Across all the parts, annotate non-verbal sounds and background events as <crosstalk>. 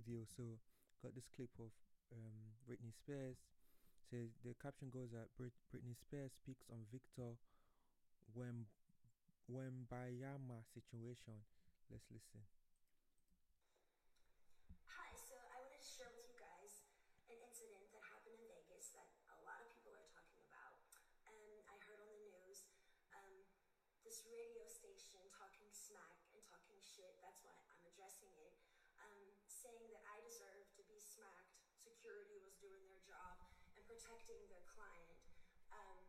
video. So got this clip of um, Britney Spears. So the caption goes that Brit- Britney Spears speaks on Victor Wem Wembanyama situation. Let's listen. Hi, so I wanted to share with you guys an incident that happened in Vegas that a lot of people are talking about. And I heard on the news um, this radio station talking smack and talking shit. That's why I'm addressing it. Um, saying that I deserve to be smacked. Security was doing their job and protecting their client. Um,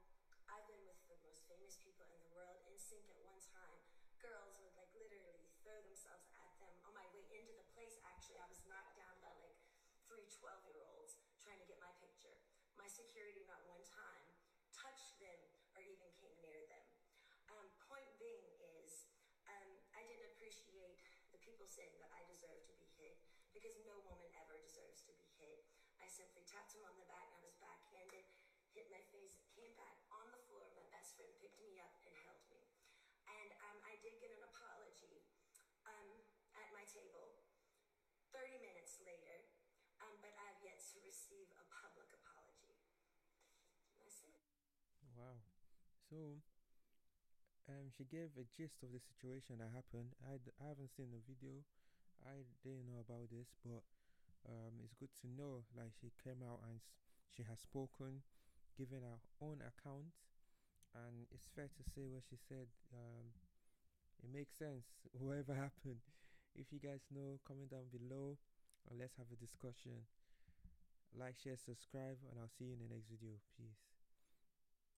I've been with the most famous people in the world NSYNC at one time. Girls would like literally throw themselves at them on my way into the place. Actually, I was knocked down by like three 12 year olds trying to get my picture. My security, not one time, touched them or even came near them. Um, point being is, um, I didn't appreciate the people saying that I deserve to be because no woman ever deserves to be hit. I simply tapped him on the back. and I was backhanded, hit my face, came back on the floor. My best friend picked me up and held me. And um, I did get an apology um, at my table 30 minutes later, um, but I have yet to receive a public apology. That's it. Wow. So um, she gave a gist of the situation that happened. I haven't seen the video. I didn't know about this, but um, it's good to know. Like she came out and she has spoken, given her own account, and it's fair to say what she said. Um, it makes sense. <laughs> Whatever happened, if you guys know, comment down below, and let's have a discussion. Like, share, subscribe, and I'll see you in the next video. Peace.